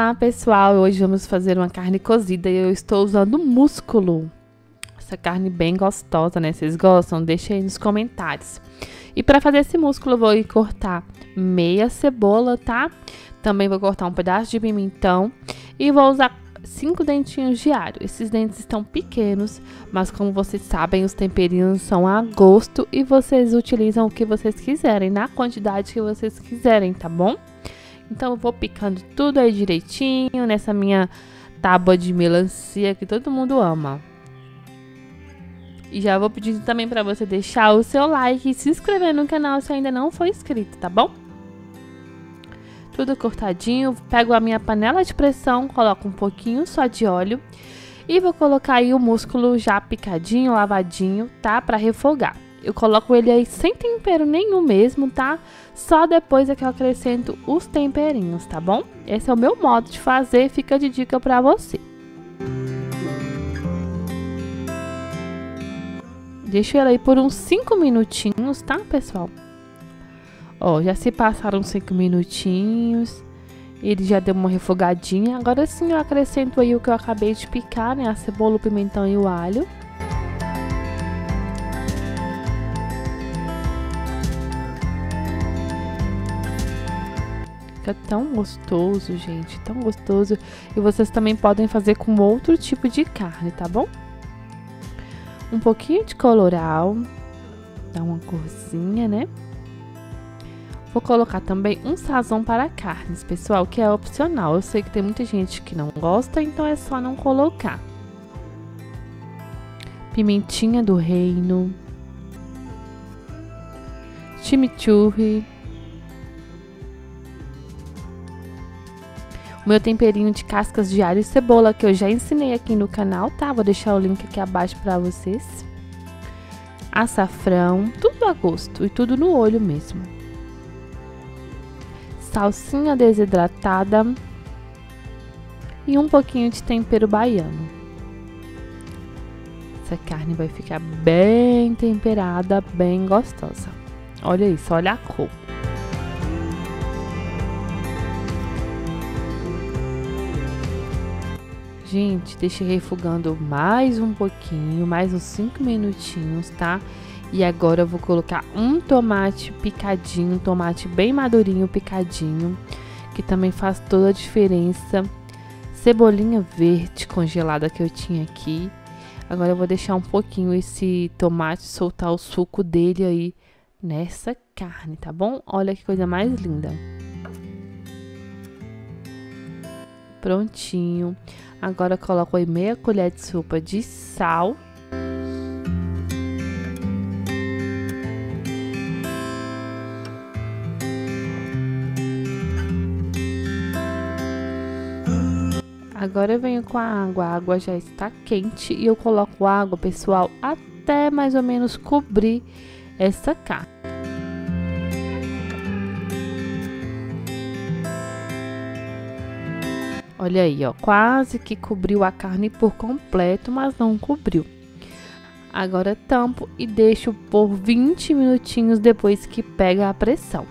Olá pessoal, hoje vamos fazer uma carne cozida e eu estou usando músculo. Essa carne bem gostosa, né? Vocês gostam? Deixa aí nos comentários. E para fazer esse músculo eu vou cortar meia cebola, tá? Também vou cortar um pedaço de pimentão e vou usar cinco dentinhos de alho. Esses dentes estão pequenos, mas como vocês sabem, os temperinhos são a gosto e vocês utilizam o que vocês quiserem, na quantidade que vocês quiserem, tá bom? Então eu vou picando tudo aí direitinho nessa minha tábua de melancia que todo mundo ama. E já vou pedindo também para você deixar o seu like e se inscrever no canal se ainda não for inscrito, tá bom? Tudo cortadinho, pego a minha panela de pressão, coloco um pouquinho só de óleo e vou colocar aí o músculo já picadinho, lavadinho, tá? Para refogar. Eu coloco ele aí sem tempero nenhum mesmo, tá? Só depois é que eu acrescento os temperinhos, tá bom? Esse é o meu modo de fazer, fica de dica pra você. Deixo ele aí por uns 5 minutinhos, tá, pessoal? Ó, já se passaram 5 minutinhos. Ele já deu uma refogadinha. Agora sim eu acrescento aí o que eu acabei de picar, né? A cebola, o pimentão e o alho. Fica tão gostoso, gente, tão gostoso. E vocês também podem fazer com outro tipo de carne, tá bom? Um pouquinho de coloral, dá uma corzinha, né? Vou colocar também um sazão para carnes, pessoal, que é opcional. Eu sei que tem muita gente que não gosta, então é só não colocar. Pimentinha do reino. Chimichurri meu temperinho de cascas de alho e cebola que eu já ensinei aqui no canal, tá? Vou deixar o link aqui abaixo para vocês. Açafrão, tudo a gosto e tudo no olho mesmo. Salsinha desidratada e um pouquinho de tempero baiano. Essa carne vai ficar bem temperada, bem gostosa. Olha isso, olha a cor. Gente, deixei refogando mais um pouquinho, mais uns 5 minutinhos, tá? E agora eu vou colocar um tomate picadinho, um tomate bem madurinho picadinho, que também faz toda a diferença. Cebolinha verde congelada que eu tinha aqui. Agora eu vou deixar um pouquinho esse tomate soltar o suco dele aí nessa carne, tá bom? Olha que coisa mais linda. Prontinho. Agora coloco aí meia colher de sopa de sal. Agora eu venho com a água, a água já está quente e eu coloco água, pessoal, até mais ou menos cobrir essa carne. Olha aí, ó, quase que cobriu a carne por completo, mas não cobriu. Agora tampo e deixo por 20 minutinhos depois que pega a pressão.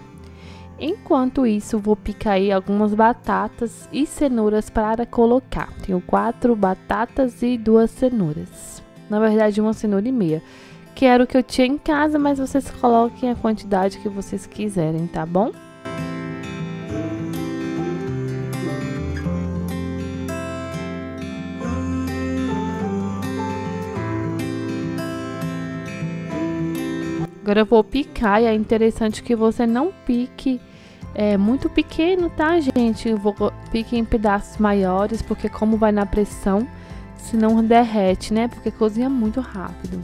Enquanto isso, vou picar aí algumas batatas e cenouras para colocar. Tenho quatro batatas e duas cenouras. Na verdade, uma cenoura e meia. Que era o que eu tinha em casa, mas vocês coloquem a quantidade que vocês quiserem, tá bom? Agora eu vou picar e é interessante que você não pique é, muito pequeno, tá, gente? Eu vou pique em pedaços maiores, porque como vai na pressão, senão derrete, né? Porque cozinha muito rápido.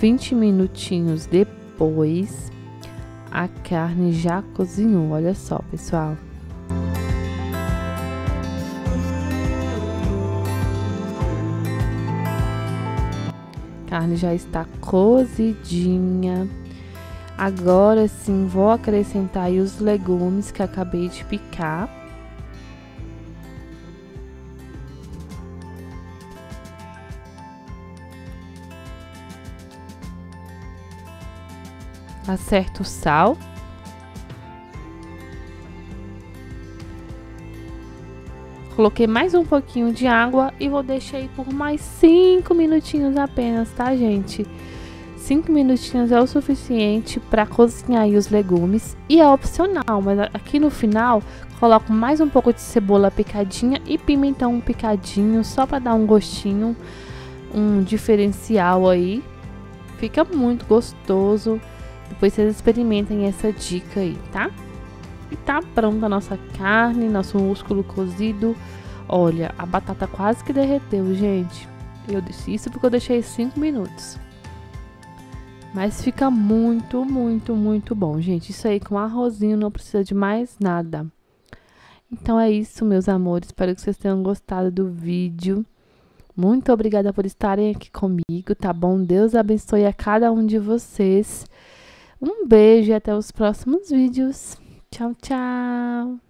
Vinte minutinhos depois, a carne já cozinhou, olha só, pessoal. Carne já está cozidinha. Agora sim, vou acrescentar os legumes que acabei de picar. Acerto o sal. Coloquei mais um pouquinho de água e vou deixar aí por mais 5 minutinhos apenas, tá, gente? 5 minutinhos é o suficiente para cozinhar os legumes e é opcional, mas aqui no final coloco mais um pouco de cebola picadinha e pimentão picadinho só para dar um gostinho, um diferencial aí. Fica muito gostoso. Depois vocês experimentem essa dica aí, tá? E tá pronta a nossa carne, nosso músculo cozido. Olha, a batata quase que derreteu, gente. Eu disse isso porque eu deixei 5 minutos. Mas fica muito, muito, muito bom, gente. Isso aí com arrozinho não precisa de mais nada. Então é isso, meus amores. Espero que vocês tenham gostado do vídeo. Muito obrigada por estarem aqui comigo, tá bom? Deus abençoe a cada um de vocês. Um beijo e até os próximos vídeos. Tchau, tchau.